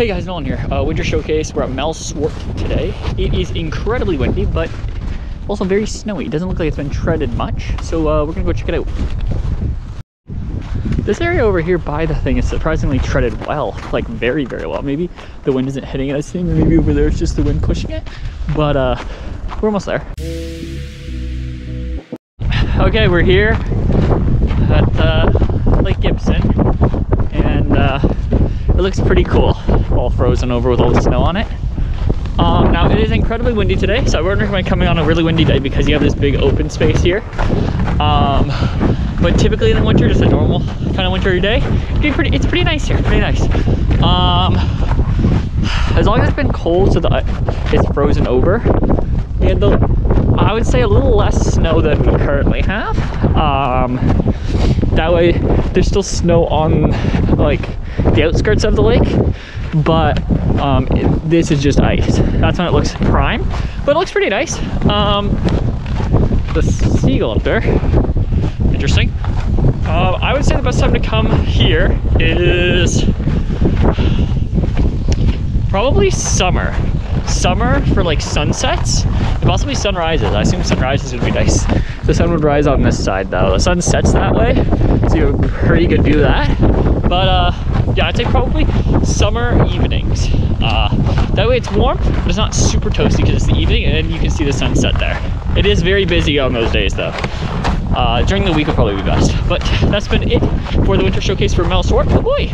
Hey guys, Nolan here. Uh, Winter Showcase. We're at Mel Swart today. It is incredibly windy, but also very snowy. It doesn't look like it's been treaded much, so uh, we're gonna go check it out. This area over here by the thing is surprisingly treaded well, like very, very well. Maybe the wind isn't hitting it as thing, or maybe over there it's just the wind pushing it, but uh, we're almost there. Okay, we're here at uh, Lake Gibson, and uh, it looks pretty cool, all frozen over with all the snow on it. Um, now it is incredibly windy today, so I would recommend coming on a really windy day because you have this big open space here. Um, but typically in the winter, just a normal kind of wintry day, be pretty, it's pretty nice here, pretty nice. Um, as long as it's been cold so that it's frozen over, and the, I would say a little less snow than we currently have. Um, that way there's still snow on like the outskirts of the lake, but um, it, this is just ice. That's when it looks prime, but it looks pretty nice. Um, the seagull up there, interesting. Uh, I would say the best time to come here is probably summer. Summer for like sunsets, and possibly sunrises. I assume sunrises would be nice. The sun would rise on this side though. The sun sets that way, so you have a pretty good view of that. But uh, yeah, I'd say probably summer evenings. Uh, that way it's warm, but it's not super toasty because it's the evening and you can see the sunset there. It is very busy on those days though. Uh, during the week would probably be best. But that's been it for the winter showcase for Mel Swart. Oh boy,